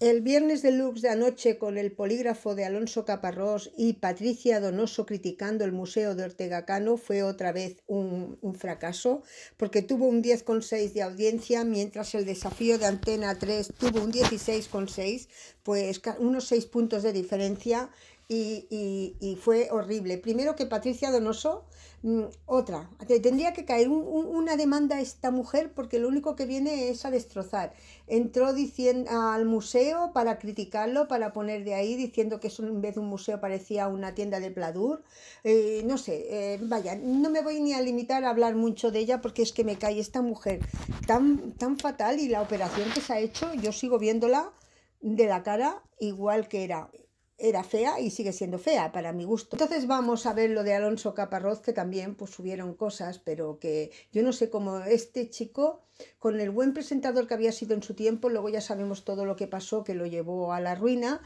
El viernes deluxe de anoche con el polígrafo de Alonso Caparrós y Patricia Donoso criticando el Museo de Ortega Cano fue otra vez un, fracaso porque tuvo un 10,6 de audiencia mientras el desafío de Antena 3 tuvo un 16,6, pues unos 6 puntos de diferencia y, y, fue horrible. Primero que Patricia Donoso, mmm, otra, tendría que caer un, un, una demanda a esta mujer porque lo único que viene es a destrozar. Entró diciendo al museo para criticarlo, para poner de ahí diciendo que eso en vez de un museo parecía una tienda de Pladur. Eh, no sé, eh, vaya, no me voy ni a limitar a hablar mucho de ella porque es que me cae esta mujer tan, tan fatal y la operación que se ha hecho, yo sigo viéndola de la cara igual que era era fea y sigue siendo fea para mi gusto. Entonces vamos a ver lo de Alonso Caparroz, que también pues subieron cosas, pero que yo no sé cómo este chico, con el buen presentador que había sido en su tiempo, luego ya sabemos todo lo que pasó, que lo llevó a la ruina,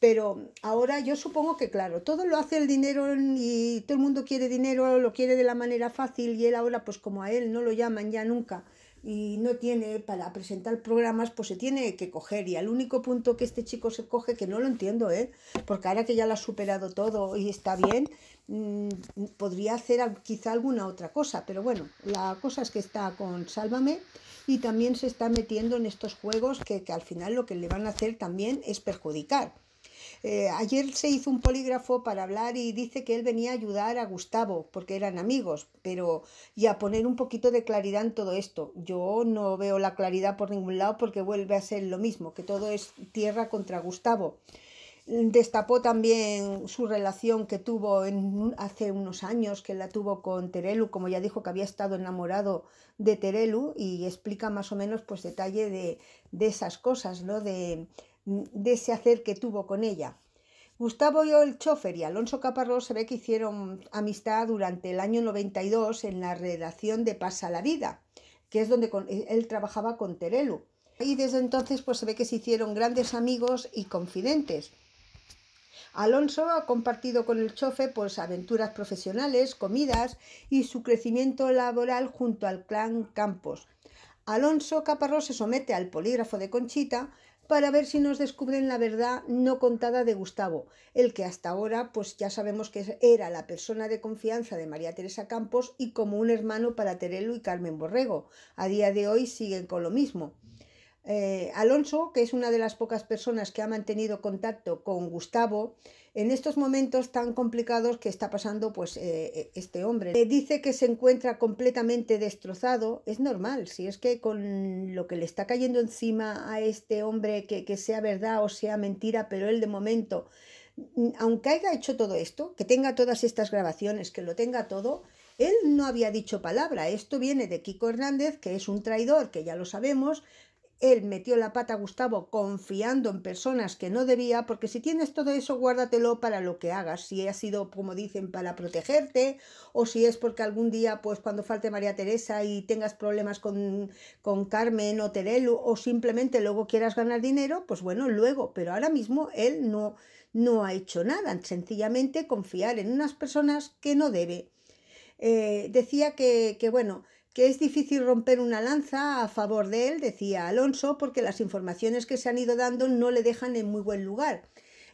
pero ahora yo supongo que claro, todo lo hace el dinero y todo el mundo quiere dinero, lo quiere de la manera fácil y él ahora pues como a él no lo llaman ya nunca y no tiene para presentar programas, pues se tiene que coger. Y al único punto que este chico se coge, que no lo entiendo, ¿eh? porque ahora que ya lo ha superado todo y está bien, mmm, podría hacer quizá alguna otra cosa. Pero bueno, la cosa es que está con Sálvame y también se está metiendo en estos juegos que, que al final lo que le van a hacer también es perjudicar. Eh, ayer se hizo un polígrafo para hablar y dice que él venía a ayudar a Gustavo porque eran amigos, pero y a poner un poquito de claridad en todo esto. Yo no veo la claridad por ningún lado porque vuelve a ser lo mismo, que todo es tierra contra Gustavo. Destapó también su relación que tuvo hace unos años, que la tuvo con Terelu, como ya dijo que había estado enamorado de Terelu y explica más o menos pues detalle de, de esas cosas, ¿no? De, de ese hacer que tuvo con ella. Gustavo el chofer y Alonso Caparrós se ve que hicieron amistad durante el año 92 en la redacción de Pasa la Vida, que es donde con, él trabajaba con Terelu. Y desde entonces pues se ve que se hicieron grandes amigos y confidentes. Alonso ha compartido con el chofer pues aventuras profesionales, comidas y su crecimiento laboral junto al clan Campos. Alonso Caparrós se somete al polígrafo de Conchita para ver si nos descubren la verdad no contada de Gustavo, el que hasta ahora pues ya sabemos que era la persona de confianza de María Teresa Campos y como un hermano para Terelu y Carmen Borrego. A día de hoy siguen con lo mismo. Eh, Alonso, que es una de las pocas personas que ha mantenido contacto con Gustavo, en estos momentos tan complicados que está pasando pues eh, este hombre. Eh, dice que se encuentra completamente destrozado, es normal, si es que con lo que le está cayendo encima a este hombre, que, que sea verdad o sea mentira, pero él de momento, aunque haya hecho todo esto, que tenga todas estas grabaciones, que lo tenga todo, él no había dicho palabra. Esto viene de Kiko Hernández, que es un traidor, que ya lo sabemos, él metió la pata a Gustavo confiando en personas que no debía, porque si tienes todo eso, guárdatelo para lo que hagas, si ha sido, como dicen, para protegerte, o si es porque algún día, pues cuando falte María Teresa y tengas problemas con, con Carmen o Terelu, o simplemente luego quieras ganar dinero, pues bueno, luego, pero ahora mismo él no, no ha hecho nada, sencillamente confiar en unas personas que no debe. Eh, decía que, que bueno, que es difícil romper una lanza a favor de él, decía Alonso, porque las informaciones que se han ido dando no le dejan en muy buen lugar.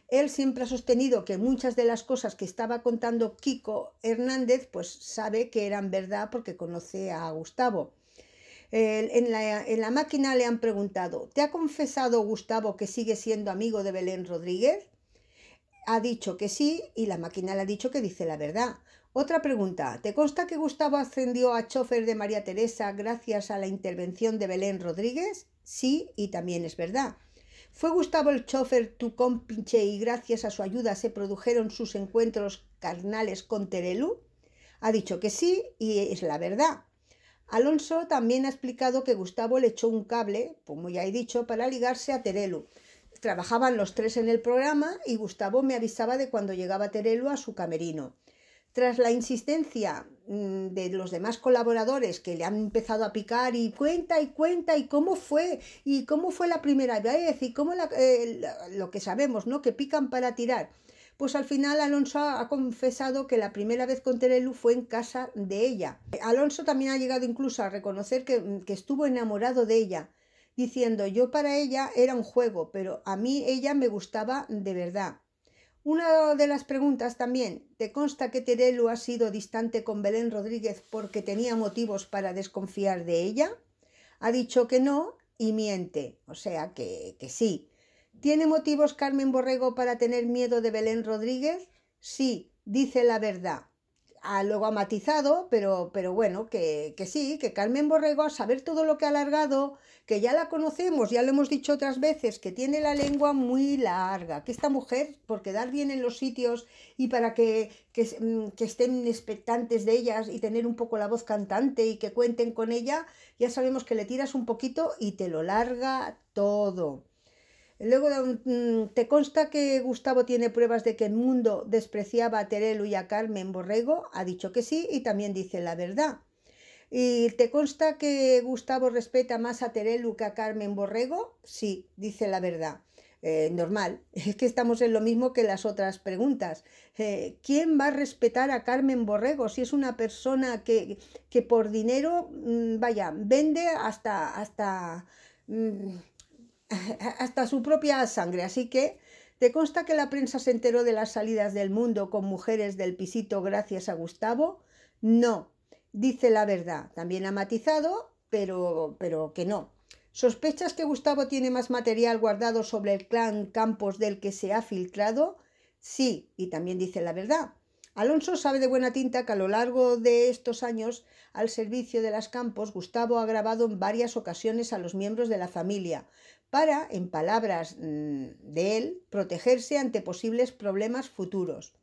Él siempre ha sostenido que muchas de las cosas que estaba contando Kiko Hernández, pues sabe que eran verdad porque conoce a Gustavo. En la, en la máquina le han preguntado, ¿te ha confesado Gustavo que sigue siendo amigo de Belén Rodríguez? Ha dicho que sí y la máquina le ha dicho que dice la verdad. Otra pregunta. ¿Te consta que Gustavo ascendió a chofer de María Teresa gracias a la intervención de Belén Rodríguez? Sí, y también es verdad. ¿Fue Gustavo el chofer tu cómplice y gracias a su ayuda se produjeron sus encuentros carnales con Terelu? Ha dicho que sí y es la verdad. Alonso también ha explicado que Gustavo le echó un cable, como ya he dicho, para ligarse a Terelu. Trabajaban los tres en el programa y Gustavo me avisaba de cuando llegaba Terelu a su camerino. Tras la insistencia mm, de los demás colaboradores que le han empezado a picar y cuenta y cuenta y cómo fue y cómo fue la primera vez y cómo la, eh, lo que sabemos, ¿no? Que pican para tirar. Pues al final Alonso ha confesado que la primera vez con Terelu fue en casa de ella. Alonso también ha llegado incluso a reconocer que, que estuvo enamorado de ella. diciendo yo para ella era un juego, pero a mí ella me gustaba de verdad. Una de las preguntas también, ¿te consta que Terelu ha sido distante con Belén Rodríguez porque tenía motivos para desconfiar de ella? Ha dicho que no y miente, o sea que, que sí. ¿Tiene motivos Carmen Borrego para tener miedo de Belén Rodríguez? Sí, dice la verdad. Ah, luego ha matizado, pero, pero bueno, que, que, sí, que Carmen Borrego, a saber todo lo que ha alargado, que ya la conocemos, ya lo hemos dicho otras veces, que tiene la lengua muy larga, que esta mujer, por quedar bien en los sitios y para que, que, mm, que estén expectantes de ellas y tener un poco la voz cantante y que cuenten con ella, ya sabemos que le tiras un poquito y te lo larga todo. Luego, mm, ¿te consta que Gustavo tiene pruebas de que el mundo despreciaba a Terelu y a Carmen Borrego? Ha dicho que sí y también dice la verdad. ¿Y te consta que Gustavo respeta más a Terelu que a Carmen Borrego? Sí, dice la verdad. Eh, normal, es que estamos en lo mismo que las otras preguntas. Eh, ¿Quién va a respetar a Carmen Borrego si es una persona que, que por dinero, mm, vaya, vende hasta, hasta mm, hasta su propia sangre. Así que, ¿te consta que la prensa se enteró de las salidas del mundo con mujeres del pisito gracias a Gustavo? No, dice la verdad. También ha matizado, pero, pero que no. ¿Sospechas que Gustavo tiene más material guardado sobre el clan Campos del que se ha filtrado? Sí, y también dice la verdad. Alonso sabe de buena tinta que a lo largo de estos años al servicio de las Campos, Gustavo ha grabado en varias ocasiones a los miembros de la familia, para, en palabras mm, de él, protegerse ante posibles problemas futuros.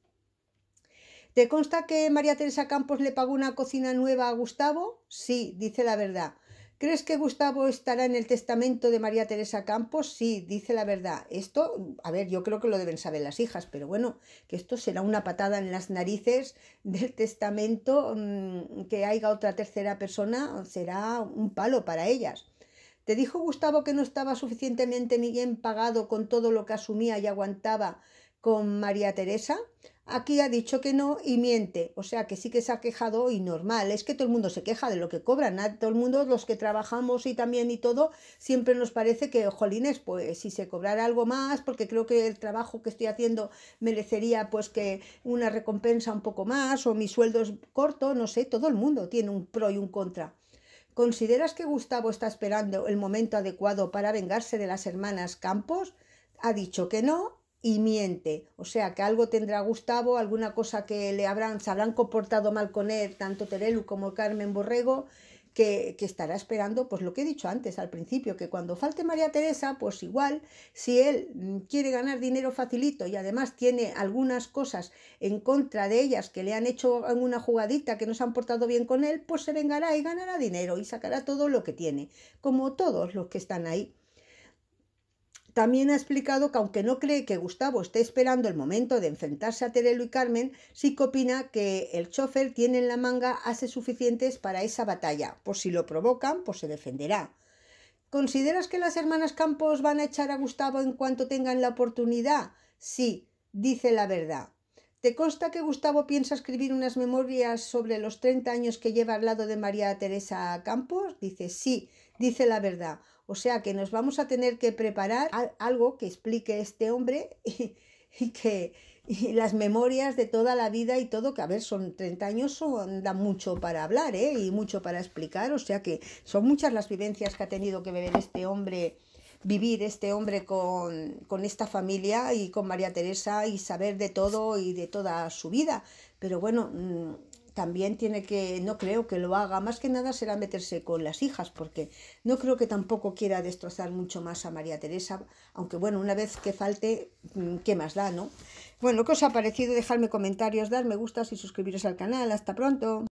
¿Te consta que María Teresa Campos le pagó una cocina nueva a Gustavo? Sí, dice la verdad. ¿Crees que Gustavo estará en el testamento de María Teresa Campos? Sí, dice la verdad. Esto, a ver, yo creo que lo deben saber las hijas, pero bueno, que esto será una patada en las narices del testamento, mm, que haya otra tercera persona, será un palo para ellas. ¿Te dijo Gustavo que no estaba suficientemente bien pagado con todo lo que asumía y aguantaba con María Teresa? Aquí ha dicho que no y miente, o sea que sí que se ha quejado y normal, es que todo el mundo se queja de lo que cobran, todo el mundo, los que trabajamos y también y todo, siempre nos parece que, jolines, pues si se cobrara algo más, porque creo que el trabajo que estoy haciendo merecería pues que una recompensa un poco más o mi sueldo es corto, no sé, todo el mundo tiene un pro y un contra. ¿Consideras que Gustavo está esperando el momento adecuado para vengarse de las hermanas Campos? Ha dicho que no y miente. O sea que algo tendrá Gustavo, alguna cosa que le habrán, se habrán comportado mal con él, tanto Terelu como Carmen Borrego, que, estará esperando, pues lo que he dicho antes al principio, que cuando falte María Teresa, pues igual, si él mm, quiere ganar dinero facilito y además tiene algunas cosas en contra de ellas que le han hecho alguna jugadita que no se han portado bien con él, pues se vengará y ganará dinero y sacará todo lo que tiene, como todos los que están ahí. También ha explicado que aunque no cree que Gustavo esté esperando el momento de enfrentarse a Terelo y Carmen, sí que opina que el chofer tiene en la manga ases suficientes para esa batalla. Por si lo provocan, pues se defenderá. ¿Consideras que las hermanas Campos van a echar a Gustavo en cuanto tengan la oportunidad? Sí, dice la verdad. ¿Te consta que Gustavo piensa escribir unas memorias sobre los 30 años que lleva al lado de María Teresa Campos? Dice, sí, dice la verdad. O sea que nos vamos a tener que preparar algo que explique este hombre y, que las memorias de toda la vida y todo, que a ver, son 30 años, son, dan mucho para hablar ¿eh? y mucho para explicar, o sea que son muchas las vivencias que ha tenido que beber este hombre, vivir este hombre con, con esta familia y con María Teresa y saber de todo y de toda su vida. Pero bueno, mm, también tiene que, no creo que lo haga, más que nada será meterse con las hijas, porque no creo que tampoco quiera destrozar mucho más a María Teresa, aunque bueno, una vez que falte, mm, ¿qué más da, no? Bueno, ¿qué os ha parecido? Dejadme comentarios, dar me gustas y suscribiros al canal. Hasta pronto.